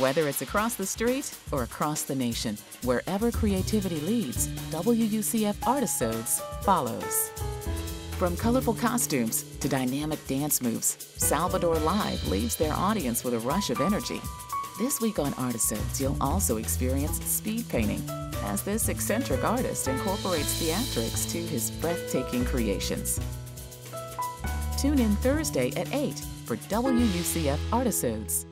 Whether it's across the street or across the nation, wherever creativity leads, WUCF Artisodes follows. From colorful costumes to dynamic dance moves, Salvadore Live leaves their audience with a rush of energy. This week on Artisodes, you'll also experience speed painting as this eccentric artist incorporates theatrics to his breathtaking creations. Tune in Thursday at 8 for WUCF Artisodes.